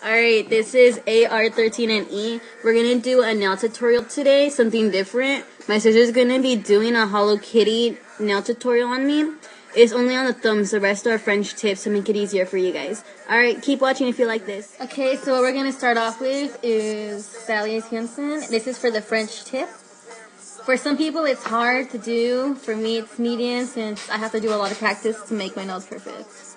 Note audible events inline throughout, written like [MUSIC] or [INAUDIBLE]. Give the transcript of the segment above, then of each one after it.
Alright, this is AR13 and E. We're gonna do a nail tutorial today, something different. My sister's gonna be doing a Hello Kitty nail tutorial on me. It's only on the thumbs, the rest are French tips to make it easier for you guys. Alright, keep watching if you like this. Okay, so what we're gonna start off with is Sally Hansen. This is for the French tip. For some people it's hard to do. For me it's medium since I have to do a lot of practice to make my nails perfect.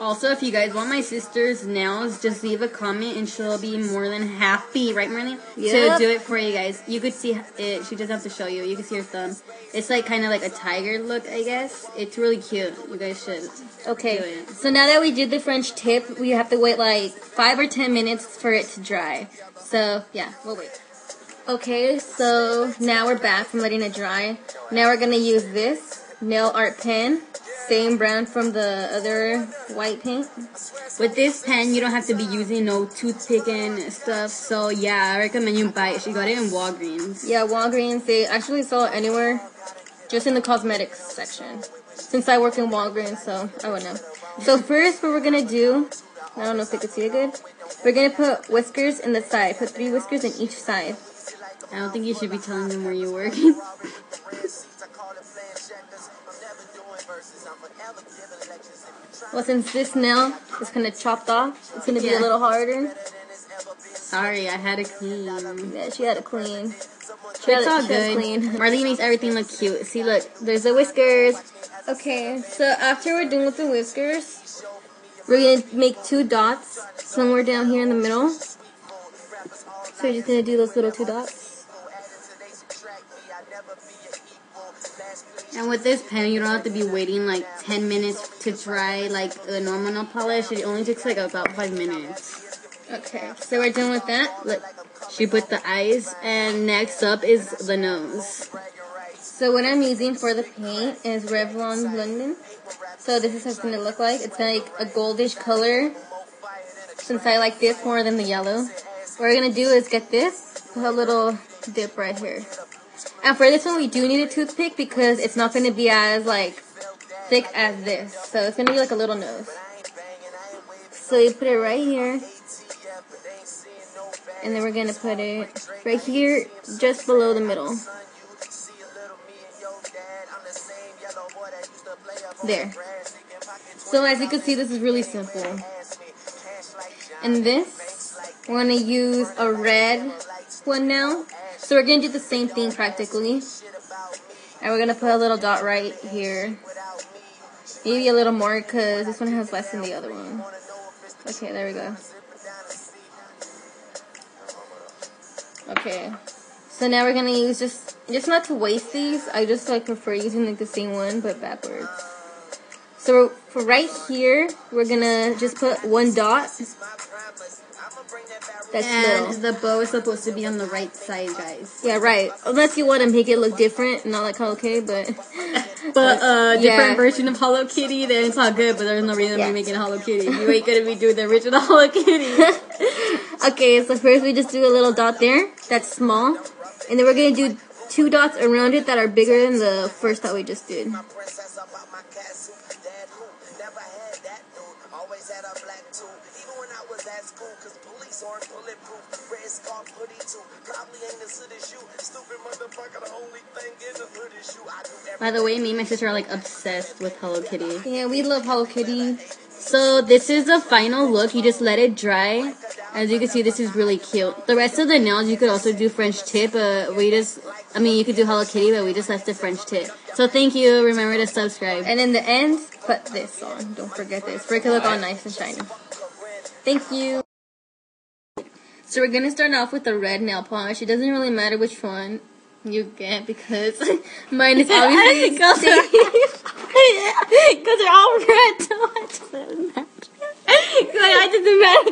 Also, if you guys want my sister's nails, just leave a comment and she'll be more than happy, right, Marlene? Yep. To do it for you guys. You could see it. She doesn't have to show you. You can see her thumb. It's like kind of like a tiger look, I guess. It's really cute. You guys should. Okay, Do it. so now that we did the French tip, we have to wait like five or ten minutes for it to dry. So yeah, we'll wait. Okay, so now we're back from letting it dry. Now we're gonna use this nail art pen, same brand from the other white paint. With this pen, you don't have to be using no toothpick and stuff. So yeah, I recommend you buy it. She got it in Walgreens. Yeah, Walgreens, they actually sell it anywhere, just in the cosmetics section. Since I work in Walgreens, so I would know. So first, what we're gonna do, I don't know if they could see it good. We're gonna put whiskers in the side. Put three whiskers in each side. I don't think you should be telling them where you work. [LAUGHS] Well, since this nail is kind of chopped off, it's gonna be Yeah. a little harder. Sorry, I had to clean. Yeah, she had to clean. She It's all good. clean. Marlene makes everything look cute. See, look. There's the whiskers. Okay, so after we're done with the whiskers, we're gonna make two dots somewhere down here in the middle. So we're just gonna do those little two dots. And with this pen, you don't have to be waiting like 10 minutes to dry like a normal nail polish. It only takes like about 5 minutes. Okay, so we're done with that. Look, she put the eyes, and next up is the nose. So what I'm using for the paint is Revlon London. So this is what it's gonna look like. It's like a goldish color. Since I like this more than the yellow. What we're gonna do is get this, put a little dip right here. And for this one we do need a toothpick because it's not gonna be as like thick as this. So it's gonna be like a little nose. So you put it right here. And then we're gonna put it right here, just below the middle. There. So as you can see, this is really simple. And this, we're gonna use a red one now. So we're gonna do the same thing practically. And we're gonna put a little dot right here. Maybe a little more because this one has less than the other one. Okay, there we go. Okay. So now we're gonna use just just not to waste these. I just like prefer using like the same one but backwards. So for right here, we're gonna just put one dot. That's And the bow is supposed to be on the right side, guys. Yeah, right. Unless you want to make it look different, not like Hello Kitty, but [LAUGHS] But uh, different Yeah. version of Hello Kitty, then it's all good, but there's no reason to Yeah. be making Hello Kitty. You ain't gonna be doing the original [LAUGHS] Hello Kitty. [LAUGHS] okay. So first we just do a little dot there. That's small, and then we're gonna do two dots around it that are bigger than the first that we just did. By the way, me and my sister are like obsessed with Hello Kitty. Yeah, we love Hello Kitty. So this is the final look. You just let it dry. As you can see, this is really cute. The rest of the nails you could also do French tip, but we just, I mean, you could do Hello Kitty, but we just left the French tip. So thank you. Remember to subscribe. And in the end, put this on. Don't forget this. For it to look all nice and shiny. Thank you. So we're gonna start off with the red nail polish. It doesn't really matter which one you get because [LAUGHS] mine is obviously because they're, [LAUGHS] they're all red, so [LAUGHS] it doesn't matter. like, I didn't matter.